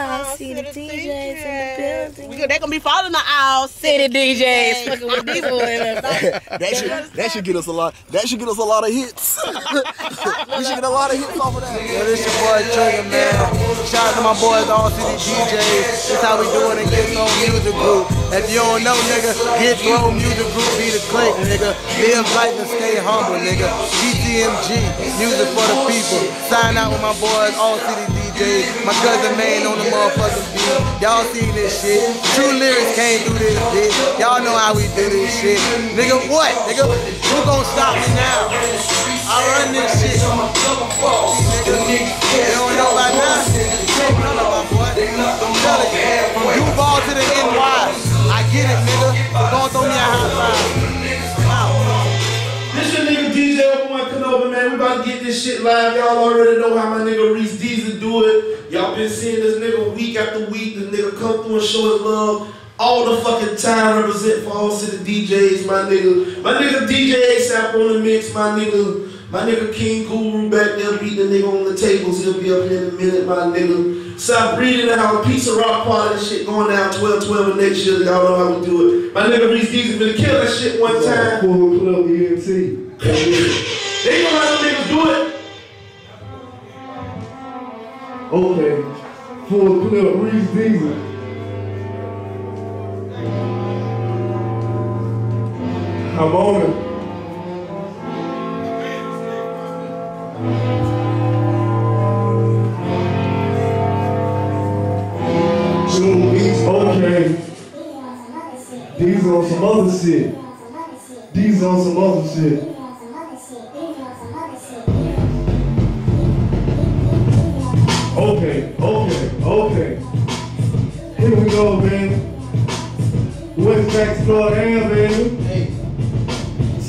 All city DJs in the building. We, they gonna be following the all City DJs fucking with these boys. That should that should get us a lot. That should get us a lot of hits. we should get a lot of hits off of that. Yo, this your boy Trigger, man. Shout out to my boys, All City DJs. This how we do it in Get Throw Music Group. If you don't know, nigga, Get Throw Music Group be the click, nigga. Live life and stay humble, nigga. GTMG, music for the people. Sign out with my boys, All City DJs. My cousin man on the motherfucking beat. Y'all seen this shit. True lyrics came through this bitch. Y'all know how we do this shit. Nigga, what? Nigga, who gon' stop me now? I run this shit. They don't know about now. I'm telling you. From Duval to the NY. I get it, nigga. So don't throw me a high five. This your nigga DJ Open One Canova, man. We about to get this shit live. Y'all already know how my nigga Reese Deezer do it. Y'all been seeing this nigga week after week. This nigga come through and show his love all the fucking time. Represent for all city DJs, my nigga. My nigga DJ ASAP on the mix, my nigga. My nigga King Guru back there beat the nigga on the tables. He'll be up here in a minute, my nigga. Stop breathing out. Piece of Rock party and shit going down 12 12 next year. Y'all know how we do it. My nigga Reese Deezer finna kill that shit one time. Full Clip ENT. They know how them niggas do it. Okay. Full Clip Reese Diesel. I'm on it. Okay. These on some other shit. These are on some other shit. Okay. Here we go, man. West Jackson, Florida, baby.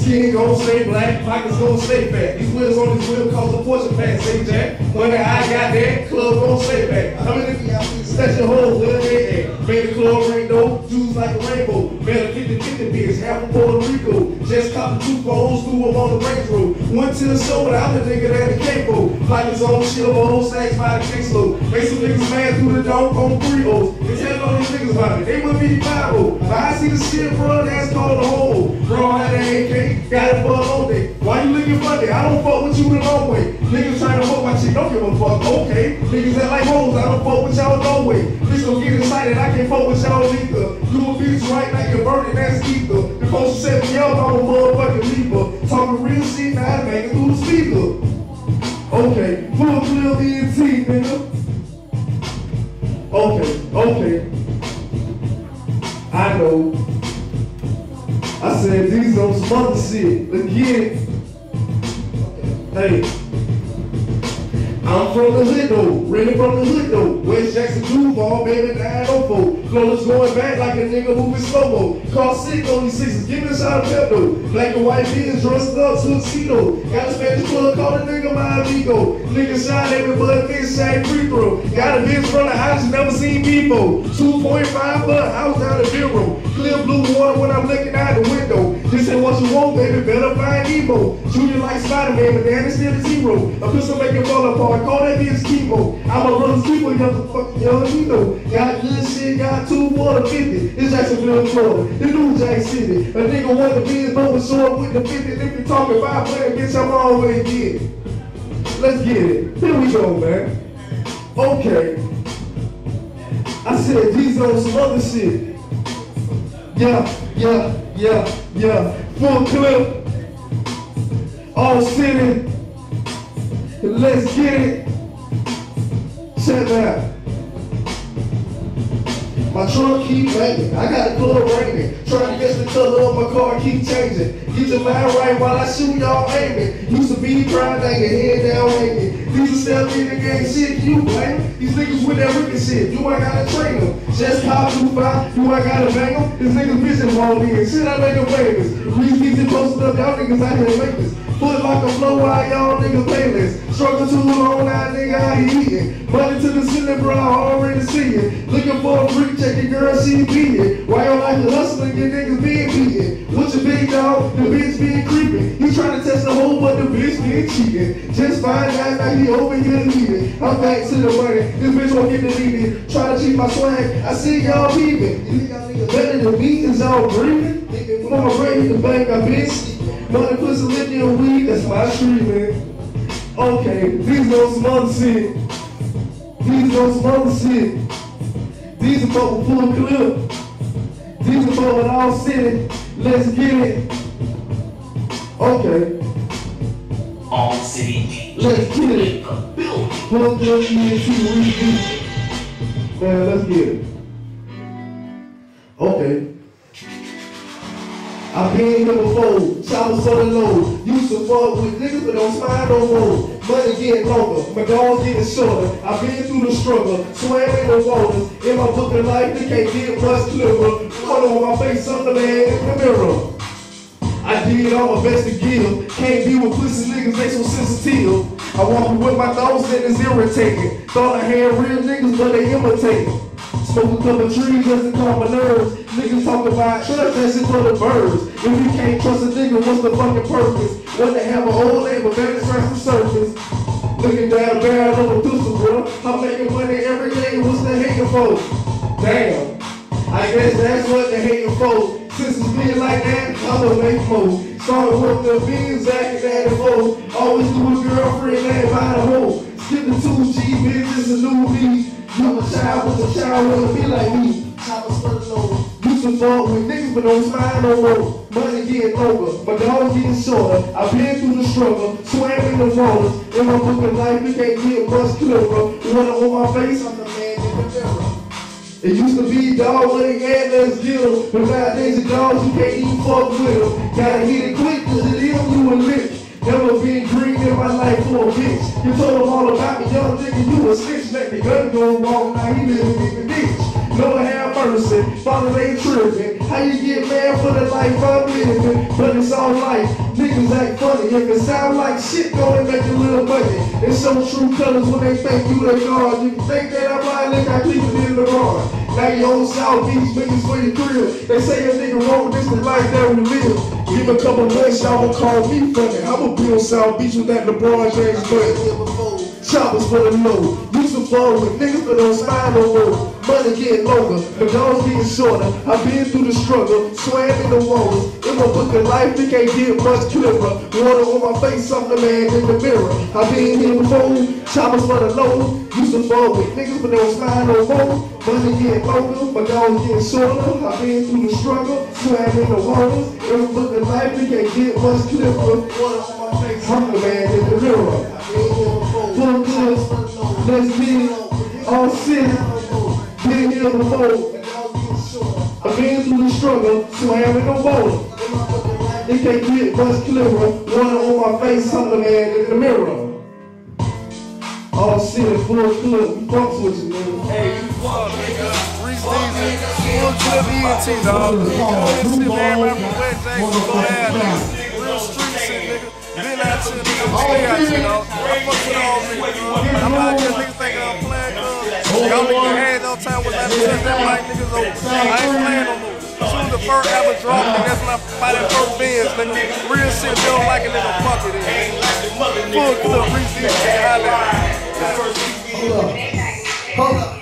Skin gon' stay black, pockets gon' stay fat. These wheels on this wheel cause a fortune pass, say Jack. When I got that, club gon' stay back. How many of y'all stash your hoes where they? Made the club ring though, like a rainbow. Made a 50 50 bitch, half from Puerto Rico. Just caught the two old school up on the range road. Went to the show without the nigga that it came for. Pockets on chill, old stacks by the case low. Make some niggas mad through the dome on three O's. And tell all these niggas about it, they would be viral. But I see the shit, bro, that's called a hole. Bro, got it for a long day. Why you looking funny? I don't fuck with you the long way. Niggas trying to fuck my shit, don't give a fuck, okay. Niggas that like hoes, I don't fuck with y'all the no way. Bitch don't get excited, I can't fuck with y'all either. Do a bitch right now, you're burning, that's ether. The folks who set me up, I'm a motherfucking leaper. Talking real shit, now I make it through the speaker. Okay, full clear ENT, nigga. Again. Hey. I'm from the hood though, really from the hood though. West Jackson Duval, baby, 904. Flawless going back like a nigga moving slow-mo. Car sick on these sixes, give me a shot of Pepto. Black and white beans dressed up, tuxedo. Got a special club, call the nigga my amigo. Nigga shot but bitch shot free throw. Got a bitch from the house, never seen before. 2.5 foot house down the bureau. Clear blue water when I'm looking out the window. This ain't what you want, baby, better find Emo. Junior like Spider-Man, but damn, it's still a zero. A pistol make it fall apart, call that bitch chemo. I'm a brother's keeper, young fucking young Nino. Got good shit, got two the 50. This Jacksonville, Florida. The new Jack City. A nigga want the biz, but was short with the 50. If you talking about playing, bitch, I'm always get. Let's get it. Here we go, man. Okay. I said these on some other shit. Yeah, yeah, yeah, yeah. Full clip. All city. Let's get it. Check that. My trunk keep banging. I got the club ringing. Trying to guess the color of my car keep changing. Get your mind right while I shoot y'all aiming. Used to be grind hanging, head down hanging. These are step in the game shit, you blame. These niggas with that wicked shit, you ain't gotta train them. Just call you five, you ain't gotta bang them. These niggas missing won't. Shit, I make them famous. These and posted up, y'all niggas out here famous. Foot like a flow while y'all niggas payless. Struggle too long, now nigga I here eating. Money to the ceiling, bro, I already see it. Looking for a freak, check your girl, she beat it. Why y'all like to hustling, your niggas being beaten? What with your big dog, the bitch been creeping. He trying to test the hole, but the bitch been cheating. Just find out now he over here leaving. I'm back to the money, this bitch won't get deleted. Try to cheat my swag, I see y'all peeping. You think y'all niggas better than me, is all breathing? From my brain in the bank, I bitch. Money pussy lithium weed, that's my street, man. Okay, these know some other shit. These know some other shit. These are fucking full clip. These are fucking all city. Let's get it. Okay, All city let's get it. Full clip, ENT, we Man, let's get it. Okay. I've been here before, choppers for the low. Used to fuck with niggas, but don't smile no more. Money getting longer, my dogs getting shorter. I've been through the struggle, swam in the waters. In my book of life, they can't get much clearer. Water on my face, on the man in the mirror. I did all my best to give. Can't be with pussy niggas, they so sensitive. I walk with my thoughts and it's irritating. Thought I had real niggas, but they imitating. Smoke a couple trees to calm my nerves. Niggas talk about trust, that shit for the birds. If you can't trust a nigga, what's the fucking purpose? What to have an old lady, but better scratch the surface. Looking down the barrel of a pistol, bro. I'm making money every day, what's the hating for? Damn. I guess that's what they hating for. Since it's been like that, I'ma make more. Started with the beans, acting at the foe. Always do a girlfriend and buy the hoe. Skip the two G bitches and new me. I'm a child with a child wanna be like me. Choppers for the low. Used with niggas, but don't smile no more. Money getting longer, my dog getting shorter. I've been through the struggle, swam in the waters. In my of life, it can't get much clearer. You wanna hold my face, I'm the man in the mirror. It used to be dog when they had get 'em. But nowadays the dogs you can't even fuck with them. Gotta hit it quick cause it is you a lick. Never been green in my life for a bitch. You told them all about me, young nigga, you a snitch. Let the gun go wrong, now he living in the ditch. Lord have mercy, father ain't tripping. How you get mad for the life I'm living? But it's all life. Niggas act funny. It sound like shit, go and make a little money. It's so true colors when they think you the guard. You think that I'm lying, look, I keep it in the guard. Now you on South Beach, niggas for your crib. They say a nigga wrong, this the life that we live. Give a couple months, y'all gon' call me funny. I'ma on South Beach with that LeBron James money. Choppers for the low. Used to fall with niggas, but don't smile no more. Money getting longer, the dogs getting shorter. I've been through the struggle, swam in the waters. In my book of life, it can't get much clearer. Water on my face, I'm the man in the mirror. I've been here before, choppers for the low. Used to fall with niggas, but don't smile no more. Money getting longer, my dogs getting shorter. I've been through the struggle, swam in the waters. In my book of life, it can't get much clearer. Water on my face, I'm the man in the mirror. Full clips, let's be all city. Been here before. I've been through the struggle, so swam in the water. It can't get much clearer. Water on my face, I'm the man in the mirror. All city, full clip, we fucks with you, nigga. Hey, you fuck, nigga. Reese full clip ENT, dog. Real shit, man, man, from Jackson, go ahead, nigga. Been out here, nigga. Stay out here, dog. I fuck with all niggas. I'm out here, niggas think I'm playing, cuz. Y'all niggas had no time with that shit, that like niggas over. I ain't playing no more. As the first ever drop, nigga, that's when I buy that first Benz, nigga. Real shit, they don't like it, nigga, fuck it, nigga. Full clip, Deasy, nigga, holla at me. Hold up.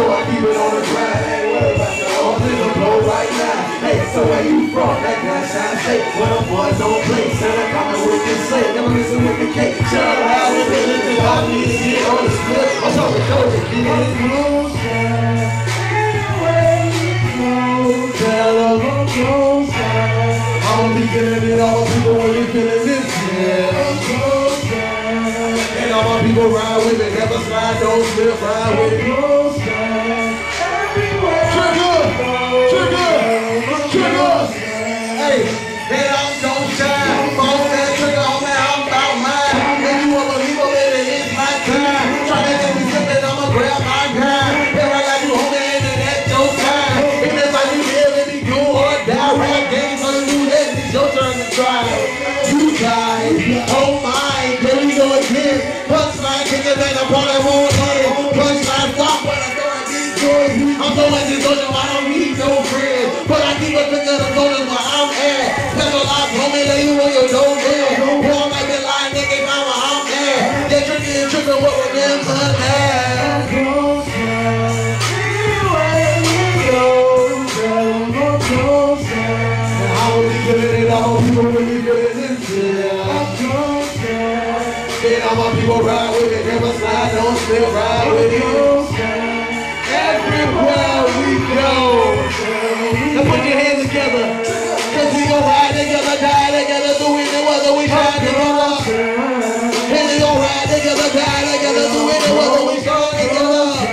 So I keep it on the grind, ain't worried about the old nigga blow right now. Hey, so where you from? That gun shine state. Where the boys don't play. Said I'm coming with this slate. Never listen with the cake. Turn around with me, listen, pop me, shit on the split. I'm talking dope, keep it close. Tell I'm be getting it all people when you feeling this shit. And all my people ride with me, never slide, don't slip, ride with me. Lay you on your there. Boy, I might be lying, nigga, now where I'm at. They drinking and tripping, what be feeling it, all my people ride with it, never slide, don't ride with it. Everywhere we go. Now put your hands together. Die together, through any weather, we shine together. And we gon' ride together, die together, through any weather, we together.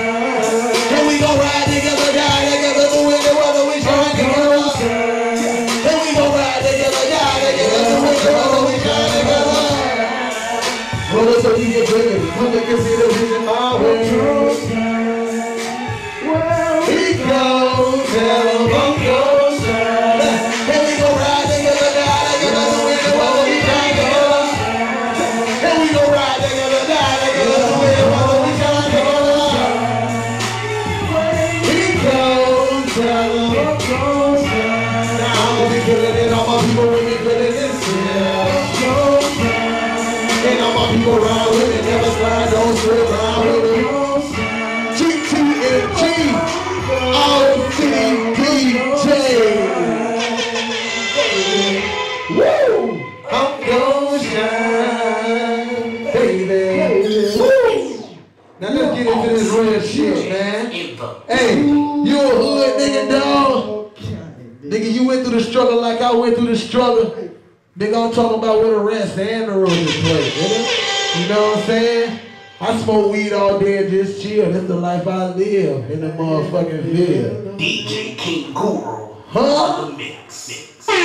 Went through the struggle. Nigga, about where the rest and the road is played, nigga. You know what I'm saying? I smoke weed all day and just chill. That's the life I live in the motherfucking field. DJ King Guru Huh? mix. mix. Now,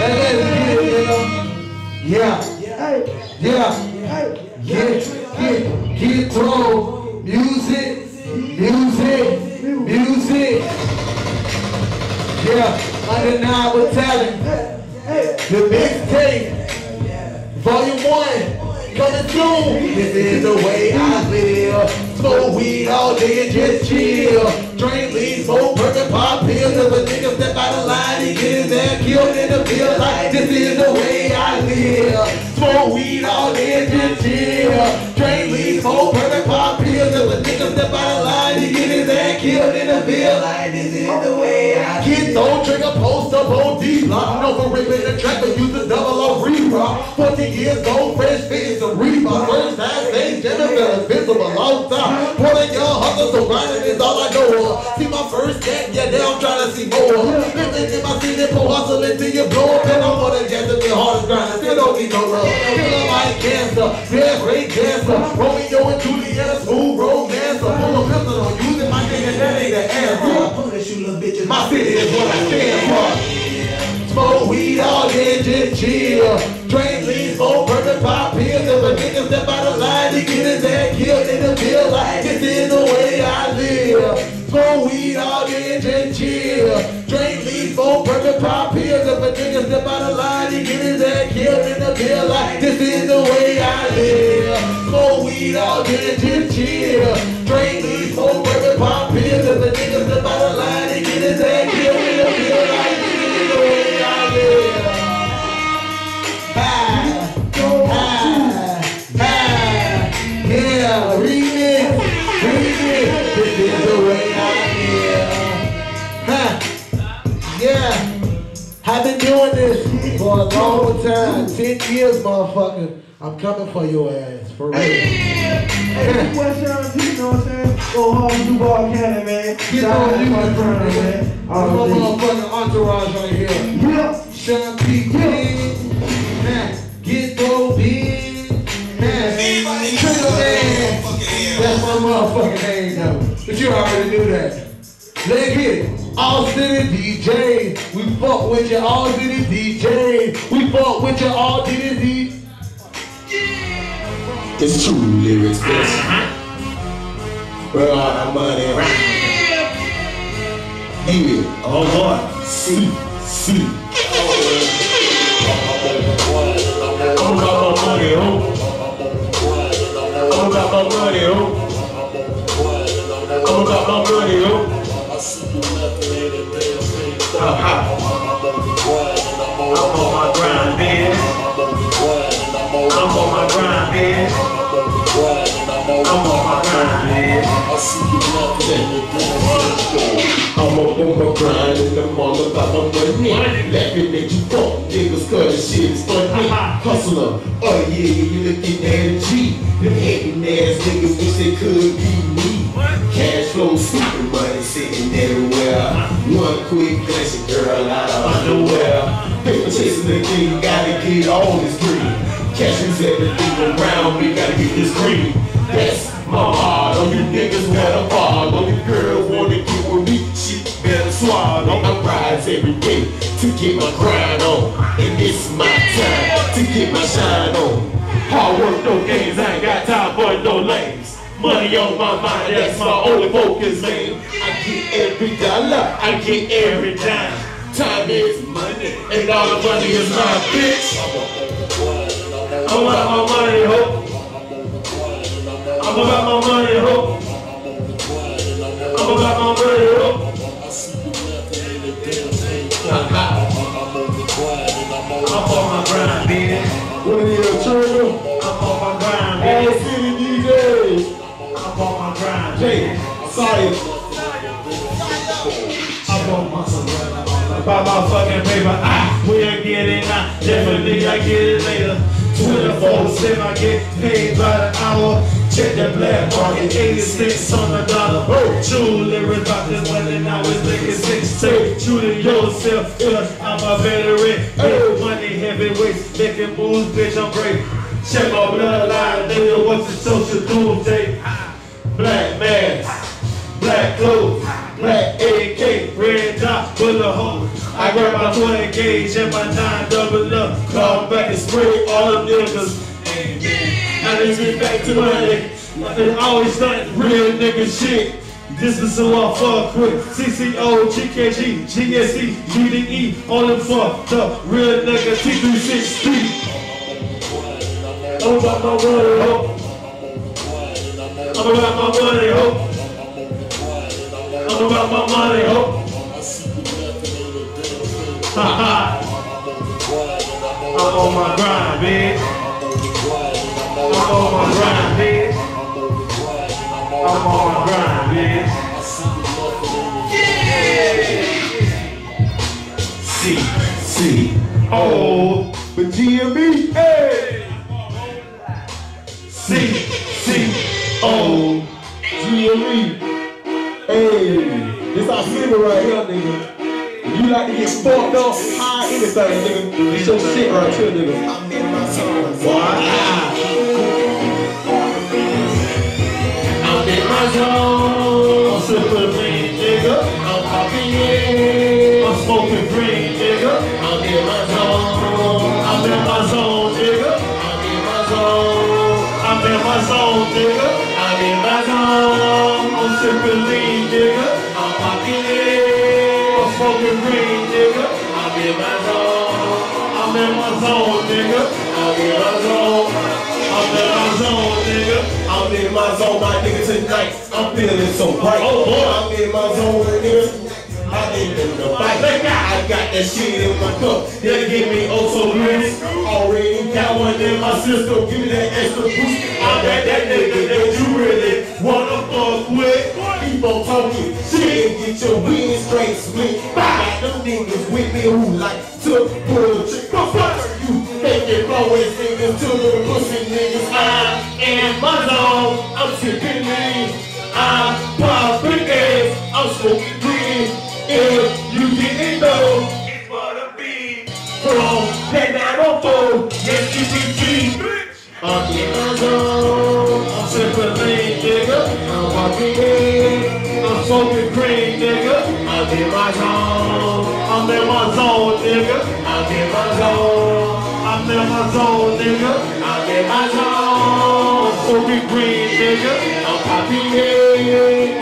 let's get it, nigga. Yeah. Yeah. Undeniable talent. The big mixtape, volume one, coming soon. This is the way I live. Smoke weed all day and just chill. Drink lean, smoke burger, pop pills. If a nigga step out of line, he get ass killed in the field. Like this is the way I live. Smoke weed all day and chill. Drink lean, smoke burger, pop pills. If a nigga step out of line, he get his ass killed in the field. Like this is the way I. Kids don't trigger post up on D-Block. No for ripping the track, but use the double or re-rock. 14 years old, fresh fit, a Reebok. First time, stage, Jennifer, invisible, long time. Pulling young hustle, so grinding is all I know. See my first cat, yeah, now I'm trying to see more. Living in my city, pull hustle until you blow up. And I'm more than just the hardest grind. Still don't need no love. Cancer, death rate cancer. Romeo and Juliet, smooth romance. Pull a pistol on using my nigga, that ain't the answer. My city is what I stand for. Smoke weed all day, just chill. Drink lean, smoke burger, pop pills. If a nigga step out of line, he get his ass killed in the field. Like this is the way I live. Smoke weed all day, just chill. Drink lean, smoke burger, pop pills. If a nigga step out of line, he get his ass in. Like this is the way I live. Oh, smoke weed all day, just chill. Drink lean, smoke burger, pop long time. Ten years, motherfucker. I'm coming for your ass, for real. Hey, West Young, you know what I'm saying? Go home, do ball cannon, man. Get Shout out on to you, my my friend, friend, man. My All these. motherfucking entourage right here. Yeah. Sean P. King, man, get throw big, man, Trigger Man. That's my motherfucking name though. But you already knew that. Let's get it. All City DJ, we fuck with you, All City DJ. We fuck with you, All City DJ. It's true lyrics, bitch. Where all the money? Yeah. Oh Lord. See, see. I'm on my grind, man. I'm on my grind, man. I'm on my grind, man. I'm up on my grind and I'm all about my money. Laughing at you fuck niggas cause the shit is funny. Hustler, oh yeah, you looking at a G. Them hating ass niggas wish they could be me. Cash flow, stupid money sitting everywhere. One quick glance, girl out of underwear. Paper chasing the you gotta get all this green. Cash is everything around me, gotta get this green. That's my. All you niggas wanna fall. All you girls wanna get with me, shit better swallow. I rise every day to get my grind on. And this my time to get my shine on. Hard work, no games, I ain't got time for no lames. Money on my mind, that's my only focus, man. I get every dollar, I get every dime. Time is money, and all the money is my bitch. I'm about my money, ho. I'm about my money, grind. About my fucking paper, I will get it now. Definitely I get it later. 24 7 I get paid by the hour. Check the black market, 86 on the dollar. Oh, true lyrics about this money now it's making six. Say true to yourself, cause I'm a veteran. Oh. Big money, heavyweights, making moves, bitch, I'm great. Check my bloodline, nigga, what's the social doomsday? 20 gauge and my 9 double up. Call back and spray all them niggas. Now let's get back to money. It's always done real nigga shit. This is who I fuck with. CCO, GKG, GSE, GDE, all them fucked up. Real nigga, T360. I'm about my money, ho. I'm about my money, ho. I'm about my money, ho. I'm on my grind, bitch. I'm on my grind, bitch. I'm on my grind, bitch. C, C, O, But GMB, like to get fucked up, high anything, nigga. This your shit right here, nigga. I'm in my zone, I'm sipping green, nigga. I'm popping in. I'm smoking green, nigga. I'm in my my zone, my nigga, tonight. I'm feeling so bright. Oh, boy. I'm in my zone, right nigga. I ain't in the fight. I got that shit in my cup. They give me oh so. Already got one in my system. Give me that extra boost. I got that nigga that you really wanna fuck with. People talking shit get your wind straight split. Got them niggas with me who like to pull a trick. You. My way niggas to the pussy niggas. I am my zone. I'm tipping lean. I'm popping ass. I'm smoking green. If you didn't know, It's for the beat. from that 904, yes, GGG. I'm in my zone. I'm sipping lean, nigga. I'm popping ass. I'm smoking green, nigga. I'm in my zone. I'm in my zone, nigga. I'm in my zone. I'm in my zone, nigga. I'm in my zone. Smoking green, nigga. I'm popping ass.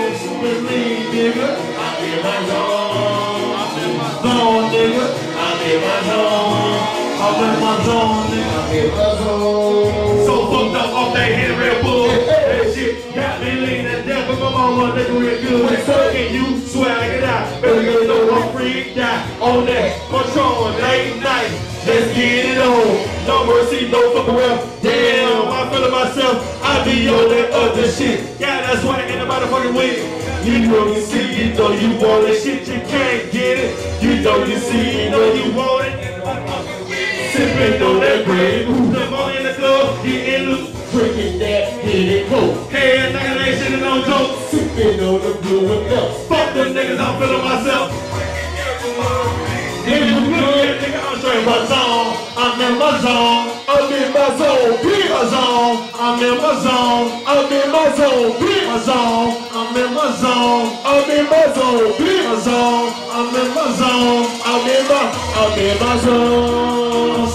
I'm sipping lean, nigga. I'm in my zone. I'm in my zone, nigga. I'm in my zone. I'm in my zone, nigga. I'm in my zone. So fucked up off that hit Red Bull. That shit got me leaning down, but my mama nigga real good. When fucking you swag it out, better get know I'm freaked out on that control late night. Let's get it on. No mercy, no fuck around. Damn, I feel myself. I be on that other shit. Yeah, that's why ain't nobody fucking with. You know you see, you know you want it. Shit, you can't get it. You know you see, you know you want it. Sipping on that bread. The money in the club, getting loose. Drinking that, hit it, go. Hey, nigga, ain't shit no joke. Sipping on the blue and. Fuck them niggas, I'm feeling myself. Good, I'm in my zone. I'm zone. Be zone. I'm zone. I'm zone. Be zone. I'm in my zone. I'm in my zone. Be my zone. I'm in my zone. I'm in my. I'm in my zone. I'm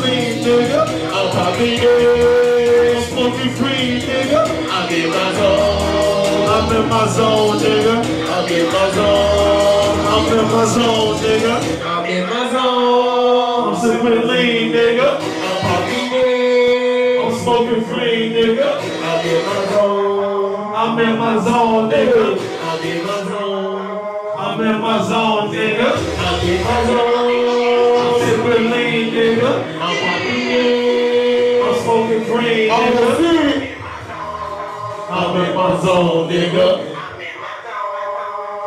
lean, nigga. I'm popping yeah. Smoking free, nigga. I'm in my zone. I'm in my zone, nigga. I'm in my zone. I'm in my zone, nigga. I'm in my zone. I'm sipping lean, nigga. I'm popping yeah. I'm smoking free, nigga. I'm in my zone. I'm in my zone, nigga. I'm in my zone. I'm in my zone, nigga. I'm in my zone. I'm sipping lean, nigga. I'm popping yeah. I'm smoking green, nigga. I'm in my zone, nigga.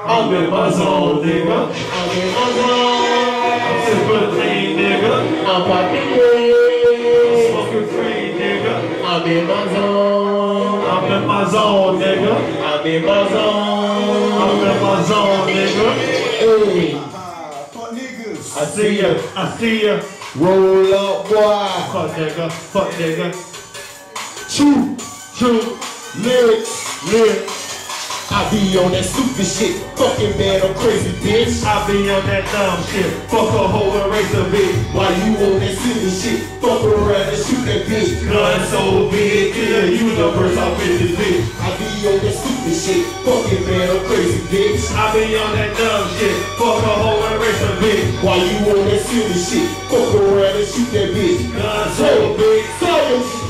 I'm in my zone, nigga. I'm in my zone. I'm sipping lean, nigga. I'm popping yeah. I'm smoking free, nigga. I'm in my zone. I'm in my zone, nigga. I'm in my zone. I'm in my zone, nigga. I see ya. I see ya. Roll up, boy. Fuck nigga. Fuck nigga. True, True. lyrics, Lyrics. I be on that stupid shit. Fucking man, I'm crazy, bitch. I be on that dumb shit. Fuck a hoe and race a bitch. Why you on that silly shit? Fuck around and shoot that bitch. Gun so big, in the universe, I'm in this bitch. I be on that stupid shit. Fucking man, I'm crazy, bitch. I be on that dumb shit. Fuck a hoe and race a bitch. Why you on that silly shit? Fuck around and shoot that bitch. Gun so big. Science.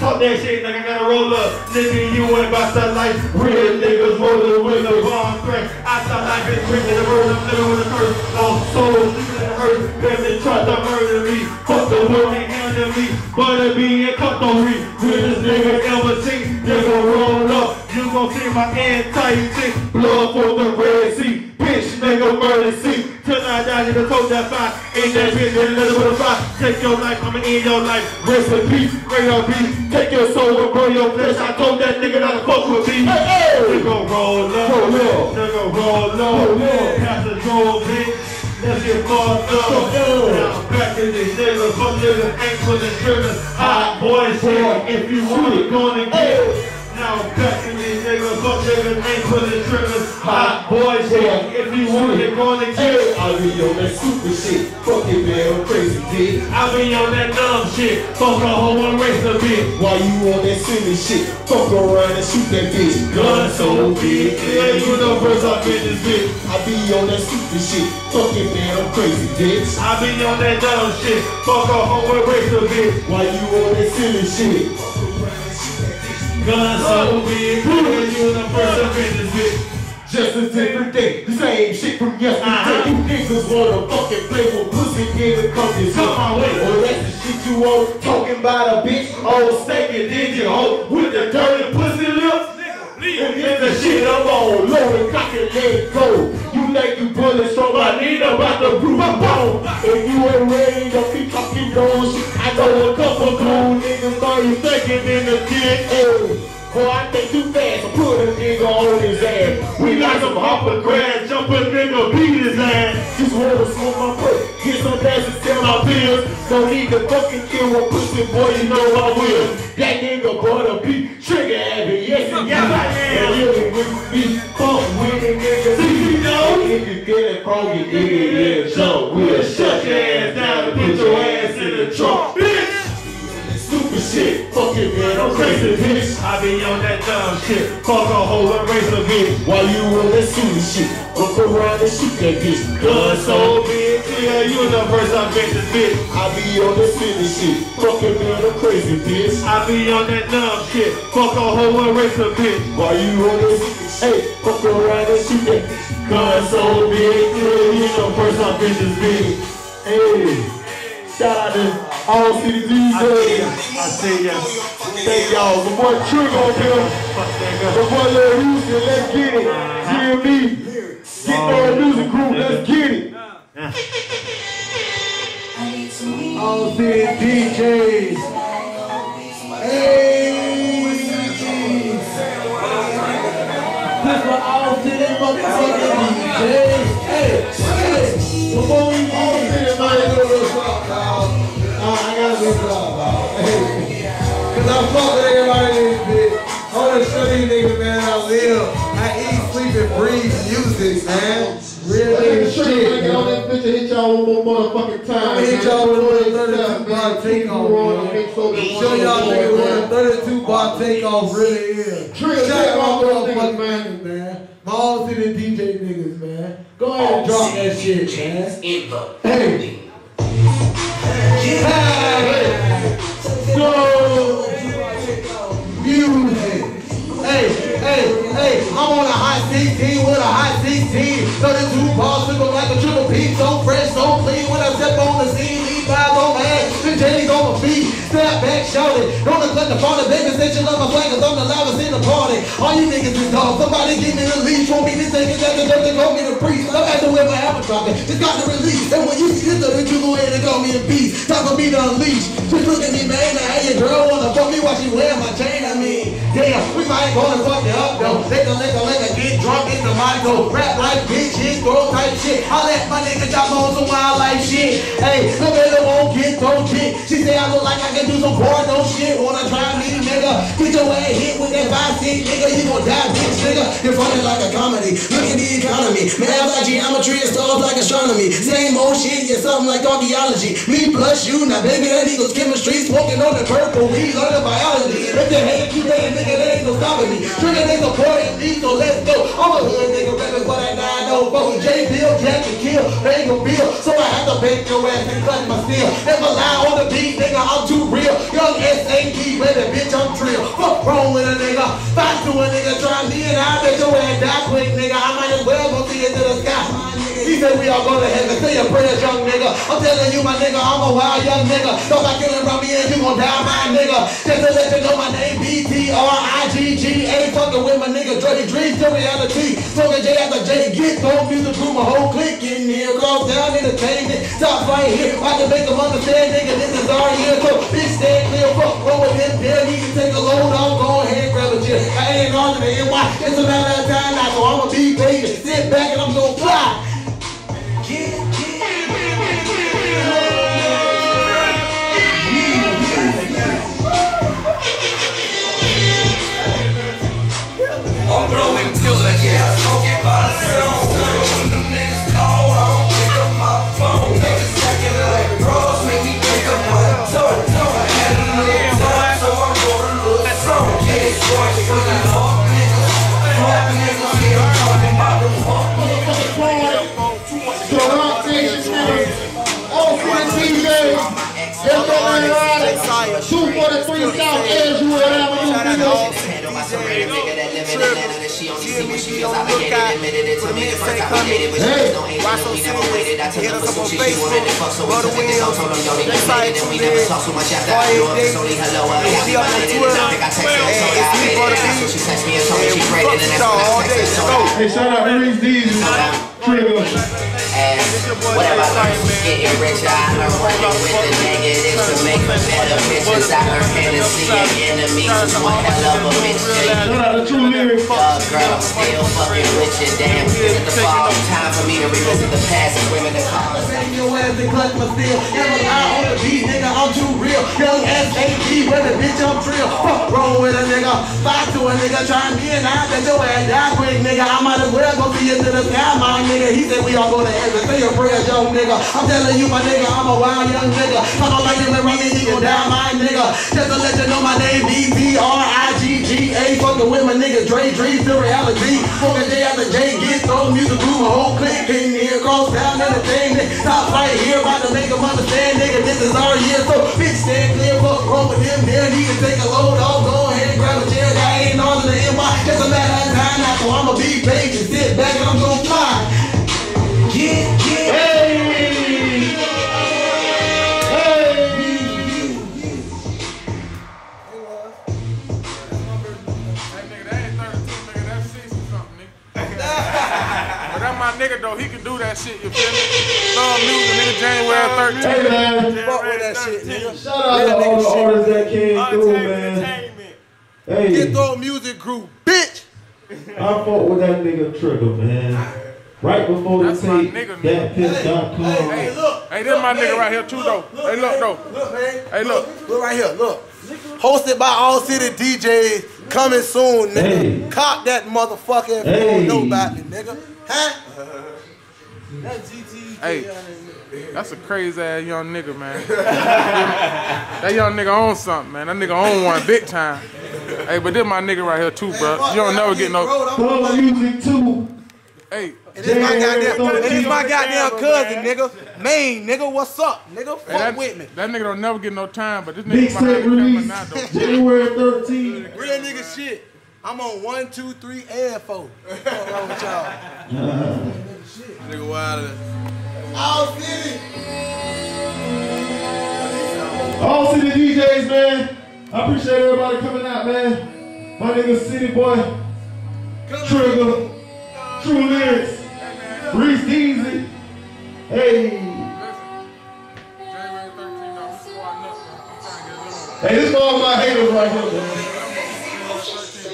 Talk that shit, nigga, gotta roll up. Nigga, you ain't about that life. Real niggas rolling with the bomb crack. I thought life is drinking the bird, I'm living with a curse. Lost souls, living in the hurt. Family tried to murder me. Fuck the world, handling me. Butter be and cut the re. Realest nigga ever seen. Nigga roll up. You gon' see my anti-tick. Blood for the Red Sea. Bitch, nigga, murder see. Tonight, I nigga told that fight. Ain't that bitch, that little bit of fight. Take your life, I'ma end your life. Rest in peace, great on peace. Take your soul and burn your flesh. I told that nigga not to fuck with me. Hey, hey. Nigga, roll up. Roll up. Nigga, roll up. Roll up. Pass the drove, bitch. Let's get fucked up. Now I'm back in these niggas. Fuck niggas, ain't pulling triggers. Hot boy shit. If you really gonna get. Now I'm back in these niggas. Fuck niggas, ain't pulling triggers. Hot boy shit. If you really gonna get. I be on that stupid shit. Fucking man, I'm crazy, bitch. I be on that dumb shit. Fuck a hoe and race a bitch. Why you on that silly shit? Fuck around and shoot that bitch. Gun so big, yeah, universe up in this bitch. I be on that stupid shit. Fucking man, I'm crazy, bitch. I be on that dumb shit. Fuck a hoe and race a bitch. Why you on that silly shit? Gun so big, yeah, universe up in this bitch. Just a different day, the same shit from yesterday. Uh-huh. You niggas wanna fucking play with pussy, nigga, come this Come on, wait. Oh, that's the shit you want, talking about a bitch. Oh, steak and digit hoe with the dirty pussy lips. And get the shit I'm on, low and cock and let go. You like you bullets from my knee, about my bone. And you you ain't ready, don't keep talking those. I know a couple cool niggas, know you thinking in the dick. Hey. Boy, I think too fast, I put a nigga on his ass. We like some hopper grass, jump a nigga, beat his ass. Just wanna smoke my butt, get some and sell my bills. Don't need to fucking kill a pussy, boy, you know I will. That nigga bought a beat, trigger happy, yes, and yes, I am. And really, with me, fuck with a nigga. If you get it from you, nigga, yeah, jump. We'll shut your ass down and put your ass in the trunk, bitch. Stupid shit, fuck it, man, I'm crazy, bitch. I be on that dumb shit, fuck a hoe and a bitch. While you on that stupid shit, fuck around and shoot that bitch. Gun so big, yeah, you the first I bet this bitch. I be on that silly shit, fuck it, man, I'm crazy, bitch. I be on that dumb shit, fuck a hoe and a bitch. While you on that hey, fuck around and shoot that bitch. Gun so big, yeah, you the first I bet this bitch. Hey. Shout out to all city DJs. I see ya. Thank y'all. The boy Trigger up here. The boy Lil Houston, let's get it. GME. Get uh-huh. the music group, let's get it. All city DJs. Hey. This for all city motherfucking DJs. Hey, hey. Before we fuck with everybody in this bitch. I wanna show these niggas, man, I live. I eat, sleep, and breathe music, man. Real nigga shit. Get on that bitch and hit y'all one more motherfucking time. I'ma hit y'all with a 32 bar takeoff, man. Show y'all niggas what a 32 bar takeoff really is. Trigger, Shout out off my motherfucking man. man. My all city DJ niggas, man. Go ahead and drop that shit, man. The Hey. I'm on a hot 16 with a hot 16. 32 balls looking like a triple P. So fresh, so clean. When I step on the scene, vibes on my head. The J's on my feet. Step back, shout it. Don't like the father, baby. Said you love my cause I'm the loudest in the party. All you niggas is dogs. Somebody give me the leash. Want me to take it at the dirt, call me the priest. I'm at the I have a dropping. It's got to release. And when you see this, then you go ahead and call me a beast. Time for me to unleash. Just look at me, man. I had your girl wanna fuck me while she wear my chain. I mean, damn, we might go and fuck it up, though. Let the liquor, let the get drunk in the go. Rap like bitches, girl type shit. I let my nigga drop on some wildlife shit. Hey, the middle won't get shit. She say I look like I can do some porno shit. Wanna try me, nigga? Get your ass hit with that five stick, nigga. You gon' die, bitch, nigga. You're funny like a comedy. Look at the economy. Math like geometry and stuff like astronomy. Same old shit, yeah, something like archaeology. Me plus you, now baby, that equals chemistry. Smoking on the purple weed, learning biology. If they hate you, they nigga, they ain't no stopping me. Trigger, they supporting me, so let's go. I'm a hood nigga, rapping for that 904. J. Bill, Jack, and Kill, they ain't gon' bill. So I have to bake your ass and cut my steel. Never lie on the beat, nigga, I'm too real. Young S.A.T. baby, bitch, I'm trill. Fuck with a nigga. Fight to a nigga, try me and I bet your ass die quick, nigga. I might as well go see it to the sky. He said we all go to heaven. Say your prayers, young nigga. I'm telling you, my nigga, I'm a wild young nigga. Don't like killing around me and you gon' die, my nigga. Just to let you know my name, B-T-R-I-G-G. Ain't fucking with my nigga, Dirty Dreams to reality. Smoking J after J, get thrown music through my whole clique in here. Cross down entertainment. Stop right here. I can make them understand, nigga, this is our year. So, bitch, stand clear. Fuck, roll with need to take a load off. Go ahead, grab a chair. I ain't on to the NY. It's a matter of time riding. 243 South Edgewood Avenue, nigga. Hey, shout out of here. I tell them what she wanted to Reese Dees. Trigger. Ass. Whatever I learned was getting richer. I learned working with the negatives to make the better pictures. I learned Hennessy and enemies is one hell of a mixture. Shout out to True Lyrics. Uh, girl, I'm still fucking with you. Damn, it's the fall. Time for me to revisit the past and women to call us. Your ass and clutch my steel. Never lie on the beat, nigga, I'm too real. Young S.A.P. with a bitch, I'm trill. Fuck wrong with a nigga. Fight to a nigga, try me and I bet your ass die quick, nigga. I might as well go see you to the sky, my nigga. He said we all go to heaven. Say your prayers, young nigga. I'm telling you, my nigga, I'm a wild young nigga. On, like you and run me, nigga, down my nigga. Just to let you know my name, D-B-R-I-G-G-A. Fucking with my nigga, Dre, Dre, still reality. Fucking day after day, get thrown, music group, my whole clique came here, cross town, everything. Stop right here, about to make them understand, nigga, this is our year. So, bitch, stand clear, fuck wrong with them, there. Need to take a load off, go ahead, grab a chair, I ain't on the NY. Just a matter of time now, so I'ma be patient, sit back and I'm gonna fly. Nigga, that ain't 32, nigga. That's 60 something, nigga. but that my nigga, though. He can do that shit, you feel me? Thumb music, nigga, January 13. Hey, man. Fuck with that shit, nigga. Shout out to all the artists that came through, man. Hey, Get throw music group, bitch. I fought with that nigga Trigger, man. Right before the That's my tape, nigga, thatpiss.com. Hey, hey, this my nigga right here, too, though. Hey, look, though. Look, man. Hey, look. Look right here, look. Hosted by All City DJs, coming soon, nigga. Hey. Cop that motherfucker if you Hey. don't know about me, nigga. Huh? Hey, that's a crazy ass young nigga, man. that young nigga own something, man. That nigga own one big time. Hey, but this my nigga right here, too, bro. You don't never get no. Thug Music 2. Hey, And this my goddamn, and this my 13th. goddamn cousin, nigga. Main, nigga, what's up, nigga? Fuck Hey, that, with me. that nigga don't never get no time, but this nigga Mixtape behind release. January 13th. Real nigga shit. I'm on one, two, three, and four. What's wrong with y'all? Nigga wild. All City. All City DJs, man. I appreciate everybody coming out, man. My nigga City Boy, Trigger, True Lyrics, Reese Deasy. Hey. January 13th, though, before I nut, I'm trying to get a little. Hey, this is all my haters right here, man.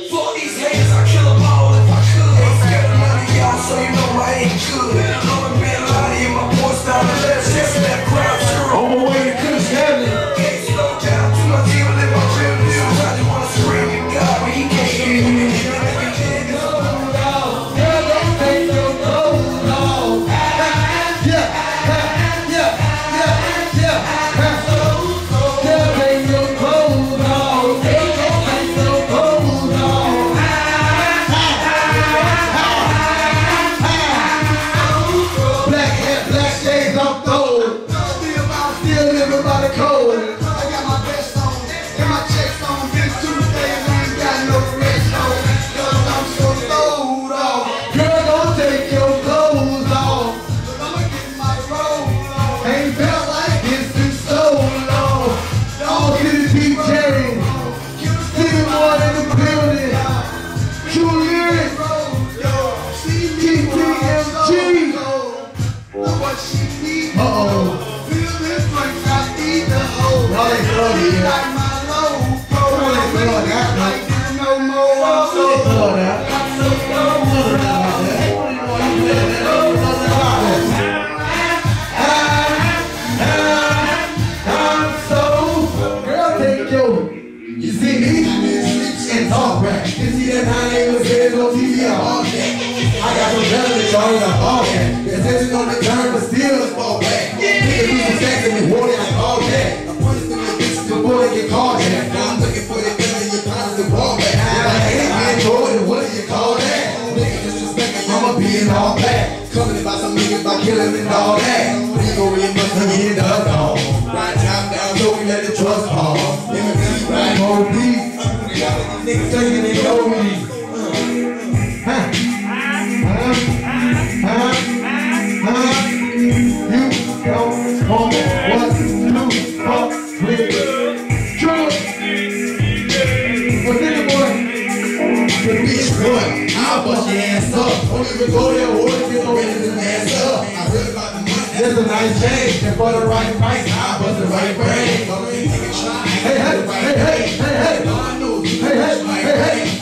For these haters, I kill them all if I could. None of y'all, so you know I ain't good. Than y'all in a ball game. Attention on the turn, but still a fall back. Niggas do some sex and they want it like all day. I'm punching the bitches before they get called that. Now I'm looking for the gun in your positive ball back. If I ain't being Jordan, what do you call that? Niggas disrespecting, I'ma be in all black. Coming about some niggas by killing and all that. We go in must it up on. Ride top down, so we let the trust fall. Right? Niggas taking it over me. to you this ass up. I about the money. A nice change. And for the right price, I bust the right brain. Hey, hey, hey, hey, hey, hey. Hey, hey, hey, hey, hey.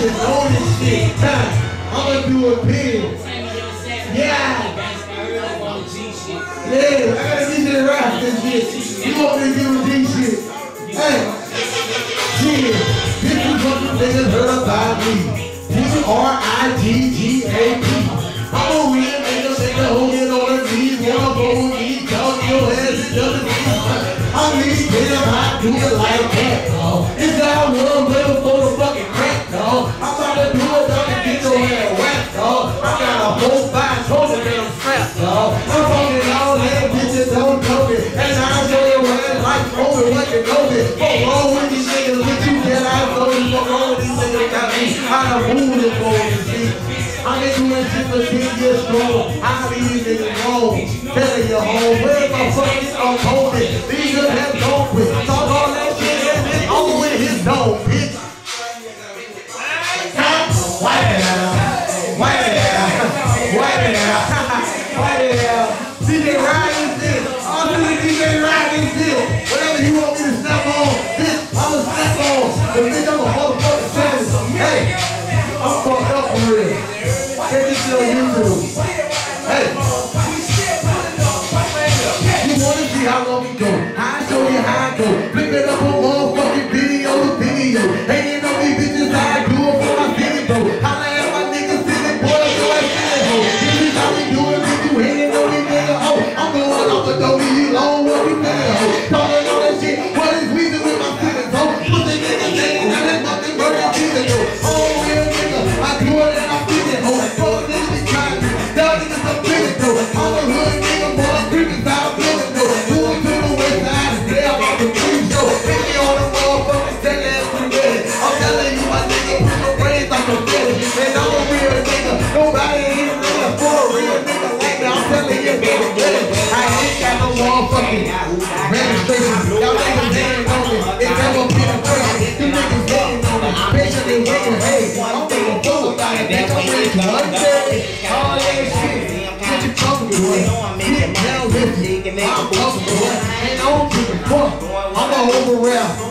is on this shit. I'ma do a pin. Yeah. Yeah, I gotta get to the rap this shit. You want me to do me this shit? Hey. Yeah. This is what the niggas heard about me. P-R-I-G-G-A-P. I'm a make nigga, take the whole get on the knees. Wanna go and eat, dog your ass, it doesn't mean I'm these damn hot, do it like that. ignorant since the 10 years old. I leave it alone. Telling your home, where's my fucking opponent? These have gone with. I'm an overwhelmed.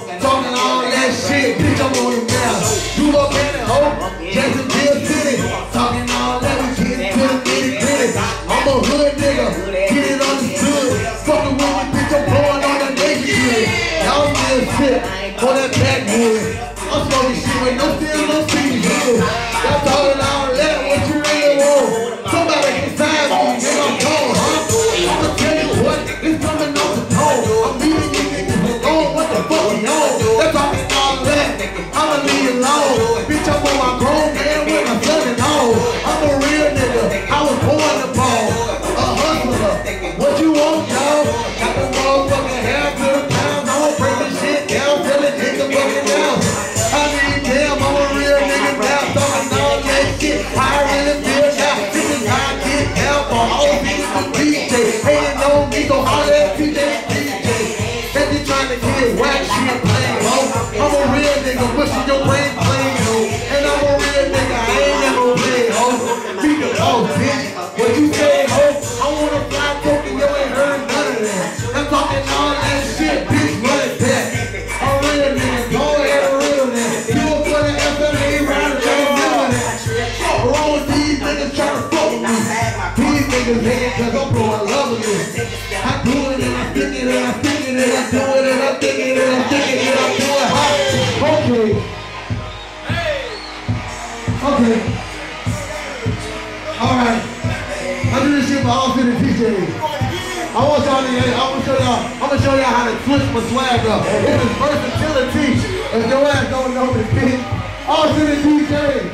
I want y'all to, I'm gonna show y'all, I'm gonna show y'all how to twist my swag up. It is versatility. If your ass don't know this bitch, all city DJs.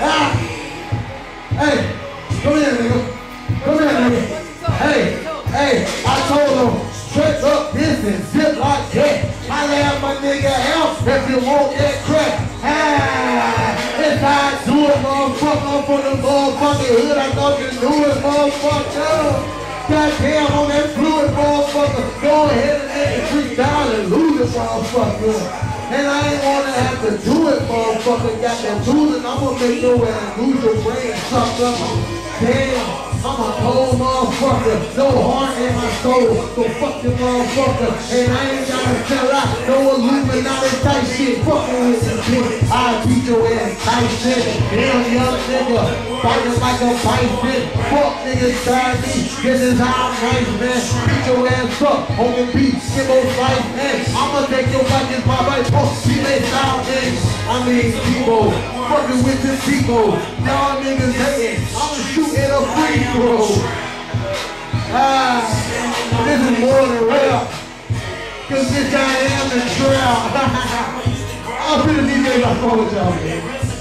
Ah. Hey, come here, nigga. Come here, nigga. Hey, hey, I told him, stretch up this and zip like that. I let my nigga out if you want Goddamn on that fluid, motherfucker. Go ahead and it freak down and lose it, motherfucker. And I ain't wanna have to do it, motherfucker. Got that tools and I'm gonna make your ass lose your brain, suck up. Damn. I'm a cold motherfucker, no heart in my soul, so fuck your motherfucker. And I ain't gotta tell out no Illuminati type shit, fucking with this bitch. I'll beat your ass tight shit. Damn young nigga, fighting like a bison. Fuck niggas try me, this is how I'm nice, man. Beat your ass up on the beat, those life, man. I'ma take your fucking pop right, fuck, she lay down. I mean, people, fucking with the people. Y'all niggas hating, in a free throw. Ah, this is more than real. Cause bitch, I am the trail. I'm finna DJ my phone with y'all, man.